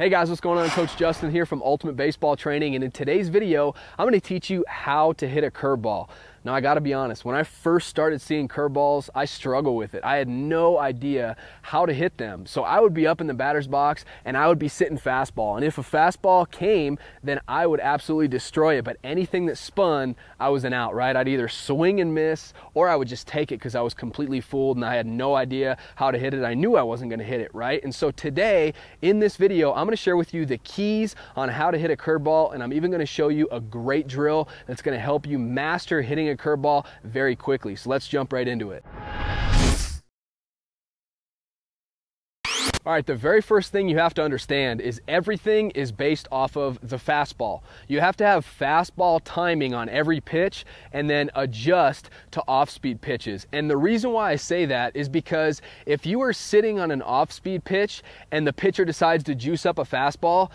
Hey guys, what's going on? Coach Justin here from Ultimate Baseball Training, and in today's video, I'm going to teach you how to hit a curveball. Now, I got to be honest, when I first started seeing curveballs, I struggled with it. I had no idea how to hit them. So I would be up in the batter's box and I would be sitting fastball. And if a fastball came, then I would absolutely destroy it. But anything that spun, I was an out, right? I'd either swing and miss or I would just take it because I was completely fooled and I had no idea how to hit it. I knew I wasn't to hit it, right? And so today, in this video, I'm to share with you the keys on how to hit a curveball. And I'm even to show you a great drill that's to help you master hitting a curveball very quickly. So let's jump right into it. All right, the very first thing you have to understand is everything is based off of the fastball. You have to have fastball timing on every pitch and then adjust to off speed pitches. And the reason why I say that is because if you are sitting on an off speed pitch and the pitcher decides to juice up a fastball,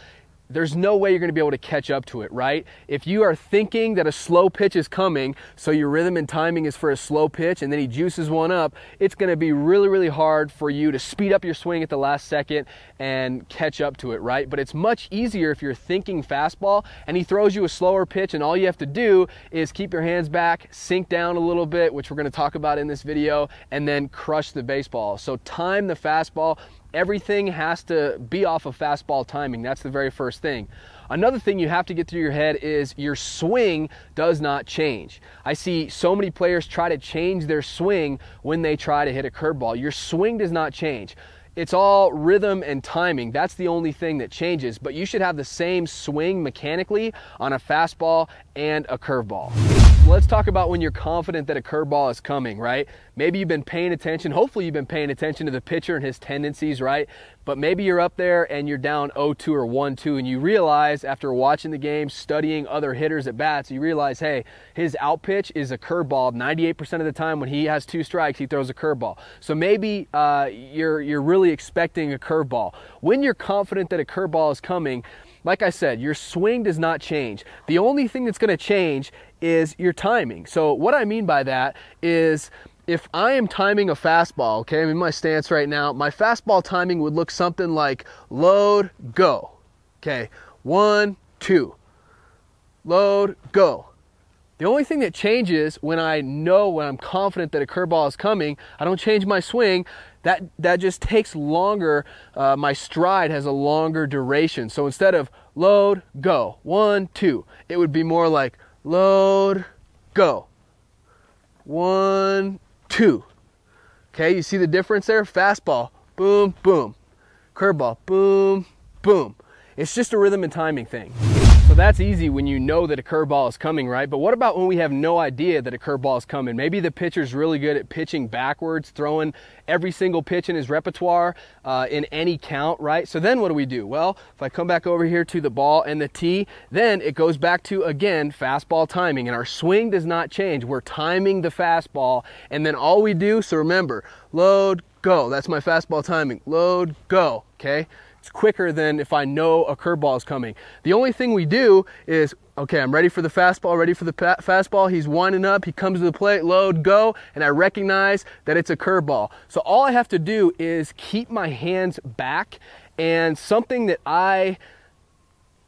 there's no way you're going to be able to catch up to it, right? If you are thinking that a slow pitch is coming, so your rhythm and timing is for a slow pitch, and then he juices one up, it's going to be really, really hard for you to speed up your swing at the last second and catch up to it, right? But it's much easier if you're thinking fastball and he throws you a slower pitch, and all you have to do is keep your hands back, sink down a little bit, which we're going to talk about in this video, and then crush the baseball. So time the fastball Everything has to be off of fastball timing. That's the very first thing. Another thing you have to get through your head is your swing does not change. I see so many players try to change their swing when they try to hit a curveball. Your swing does not change. It's all rhythm and timing. That's the only thing that changes, but you should have the same swing mechanically on a fastball and a curveball let's talk about when you're confident that a curveball is coming, right? Maybe you've been paying attention. Hopefully, you've been paying attention to the pitcher and his tendencies, right? But maybe you're up there and you're down 0-2 or 1-2, and you realize after watching the game, studying other hitters at bats, you realize, hey, his out pitch is a curveball. 98% of the time, when he has two strikes, he throws a curveball. So maybe uh, you're you're really expecting a curveball. When you're confident that a curveball is coming, like I said, your swing does not change. The only thing that's going to change is your timing. So, what I mean by that is if I am timing a fastball, okay, I'm in my stance right now, my fastball timing would look something like load, go. Okay, one, two. Load, go. The only thing that changes when I know, when I'm confident that a curveball is coming, I don't change my swing. That, that just takes longer. Uh, my stride has a longer duration. So instead of load, go, one, two, it would be more like load, go. One, two. Okay, you see the difference there? Fastball, boom, boom. Curveball, boom, boom. It's just a rhythm and timing thing. That's easy when you know that a curveball is coming, right? But what about when we have no idea that a curveball is coming? Maybe the pitcher's really good at pitching backwards, throwing every single pitch in his repertoire uh, in any count, right? So then what do we do? Well, if I come back over here to the ball and the tee, then it goes back to, again, fastball timing. And our swing does not change. We're timing the fastball. And then all we do, so remember, load, go. That's my fastball timing. Load, go, okay? It's quicker than if I know a curveball is coming. The only thing we do is, okay, I'm ready for the fastball, ready for the fastball. He's winding up, he comes to the plate, load, go, and I recognize that it's a curveball. So all I have to do is keep my hands back and something that I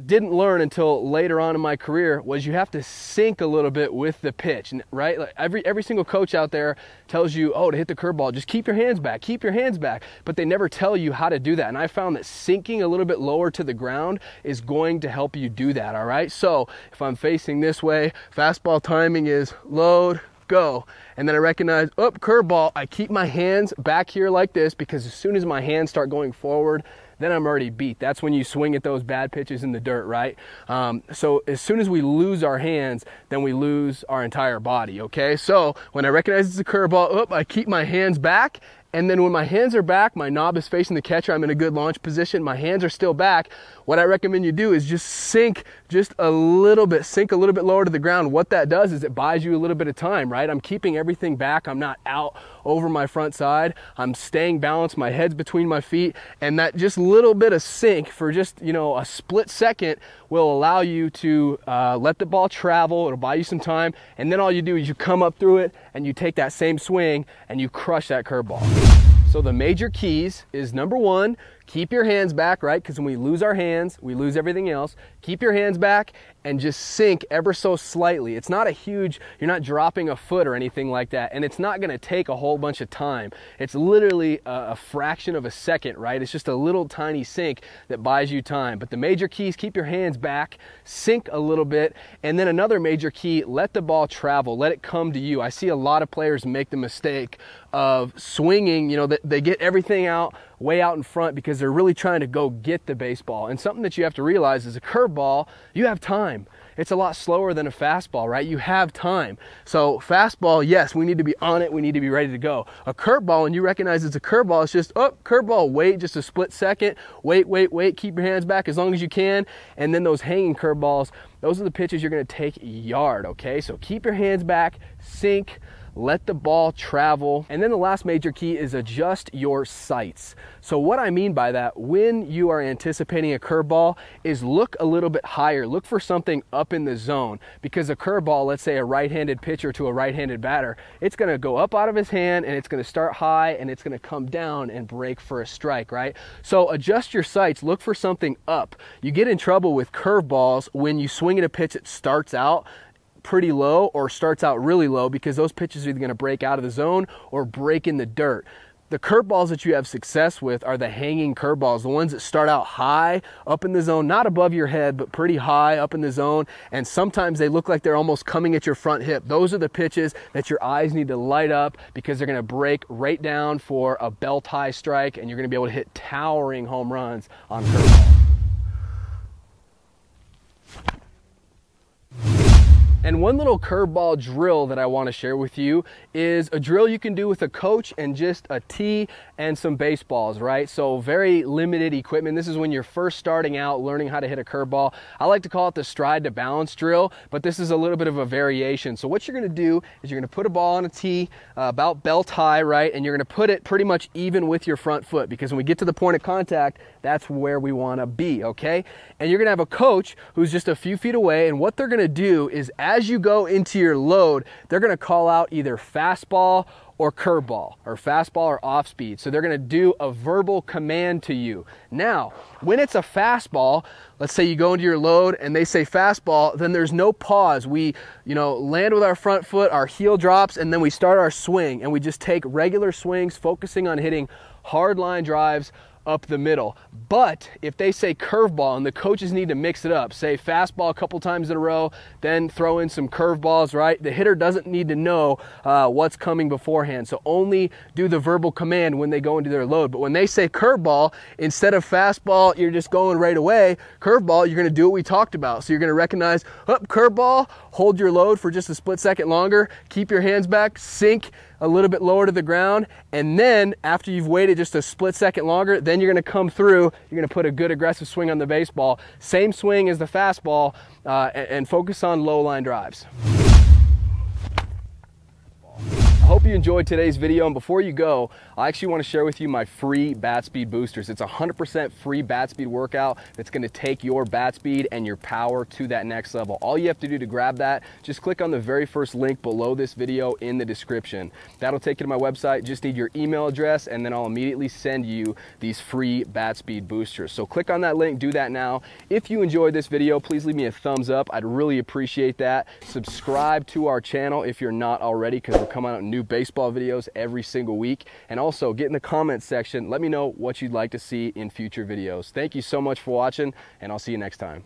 didn't learn until later on in my career was you have to sink a little bit with the pitch, right? Like every every single coach out there tells you, "Oh, to hit the curveball, just keep your hands back, keep your hands back," but they never tell you how to do that. And I found that sinking a little bit lower to the ground is going to help you do that, all right? So, if I'm facing this way, fastball timing is load, go. And then I recognize, oh, curveball. I keep my hands back here like this because as soon as my hands start going forward, then I'm already beat. That's when you swing at those bad pitches in the dirt, right? Um, so as soon as we lose our hands, then we lose our entire body, okay? So when I recognize it's a curveball, up, I keep my hands back and then when my hands are back, my knob is facing the catcher, I'm in a good launch position, my hands are still back. What I recommend you do is just sink just a little bit, sink a little bit lower to the ground. What that does is it buys you a little bit of time, right? I'm keeping everything back. I'm not out over my front side. I'm staying balanced. My head's between my feet. And that just little bit of sink for just, you know, a split second will allow you to uh, let the ball travel. It'll buy you some time. And then all you do is you come up through it and you take that same swing and you crush that curveball. So the major keys is number one, keep your hands back, right? Because when we lose our hands, we lose everything else. Keep your hands back and just sink ever so slightly. It's not a huge, you're not dropping a foot or anything like that. And it's not gonna take a whole bunch of time. It's literally a, a fraction of a second, right? It's just a little tiny sink that buys you time. But the major keys, keep your hands back, sink a little bit. And then another major key, let the ball travel, let it come to you. I see a lot of players make the mistake of swinging, you know, they get everything out way out in front because they're really trying to go get the baseball. And something that you have to realize is a curveball, you have time. It's a lot slower than a fastball, right? You have time. So fastball, yes, we need to be on it. We need to be ready to go. A curveball, and you recognize it's a curveball, it's just, oh, curveball, wait just a split second. Wait, wait, wait. Keep your hands back as long as you can. And then those hanging curveballs, those are the pitches you're going to take yard, okay? So keep your hands back, sink, let the ball travel. And then the last major key is adjust your sights. So what I mean by that, when you are anticipating a curveball, is look a little bit higher. Look for something up in the zone because a curveball, let's say a right-handed pitcher to a right-handed batter, it's gonna go up out of his hand and it's gonna start high and it's gonna come down and break for a strike, right? So adjust your sights, look for something up. You get in trouble with curveballs when you swing at a pitch that starts out pretty low or starts out really low because those pitches are either going to break out of the zone or break in the dirt. The curveballs that you have success with are the hanging curveballs, the ones that start out high up in the zone, not above your head, but pretty high up in the zone. And sometimes they look like they're almost coming at your front hip. Those are the pitches that your eyes need to light up because they're going to break right down for a belt high strike and you're going to be able to hit towering home runs on curveballs. And one little curveball drill that I want to share with you is a drill you can do with a coach and just a tee and some baseballs, right? So very limited equipment. This is when you're first starting out learning how to hit a curveball. I like to call it the stride to balance drill, but this is a little bit of a variation. So what you're going to do is you're going to put a ball on a tee uh, about belt high, right? And you're going to put it pretty much even with your front foot because when we get to the point of contact, that's where we want to be, okay? And you're going to have a coach who's just a few feet away and what they're going to do is as as you go into your load, they're gonna call out either fastball or curveball or fastball or off speed. So they're gonna do a verbal command to you. Now, when it's a fastball, let's say you go into your load and they say fastball, then there's no pause. We, you know, land with our front foot, our heel drops, and then we start our swing and we just take regular swings, focusing on hitting hard line drives up the middle. But if they say curveball and the coaches need to mix it up, say fastball a couple times in a row, then throw in some curveballs, right? The hitter doesn't need to know uh, what's coming beforehand. So only do the verbal command when they go into their load. But when they say curveball, instead of fastball, you're just going right away. Curveball, you're going to do what we talked about. So you're going to recognize, up, curveball, hold your load for just a split second longer, keep your hands back, sink a little bit lower to the ground, and then after you've waited just a split second longer, then you're gonna come through, you're gonna put a good aggressive swing on the baseball, same swing as the fastball, uh, and, and focus on low line drives hope you enjoyed today's video. And before you go, I actually want to share with you my free bat speed boosters. It's a 100% free bat speed workout that's going to take your bat speed and your power to that next level. All you have to do to grab that, just click on the very first link below this video in the description. That'll take you to my website. Just need your email address and then I'll immediately send you these free bat speed boosters. So click on that link, do that now. If you enjoyed this video, please leave me a thumbs up. I'd really appreciate that. Subscribe to our channel if you're not already because we're coming out new new baseball videos every single week. And also get in the comments section. Let me know what you'd like to see in future videos. Thank you so much for watching and I'll see you next time.